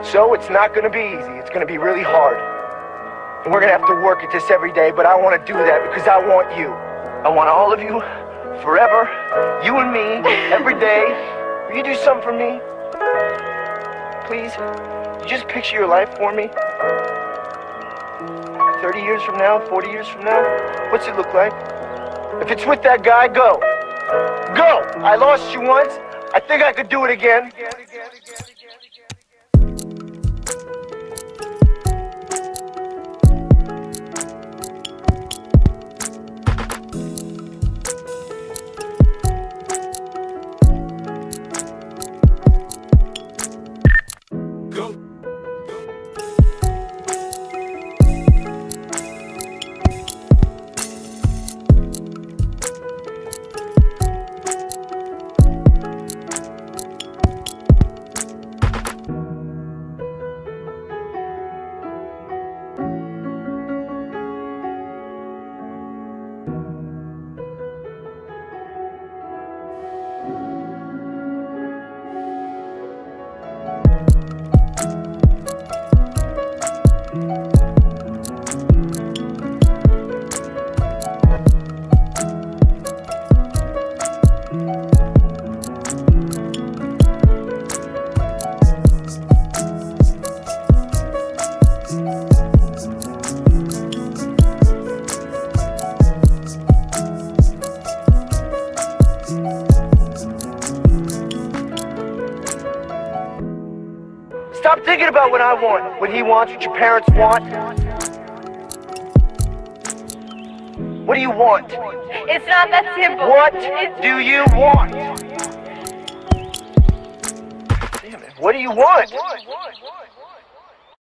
So it's not gonna be easy. It's gonna be really hard. And we're gonna have to work at this every day, but I wanna do that because I want you. I want all of you, forever, you and me, every day. Will you do something for me? Please? You just picture your life for me? 30 years from now, 40 years from now? What's it look like? If it's with that guy, go. Go! I lost you once. I think I could do it again. Thank you. Stop thinking about what I want, what he wants, what your parents want. What do you want? It's not that simple. What It's- do you want? Damn it, what do you want?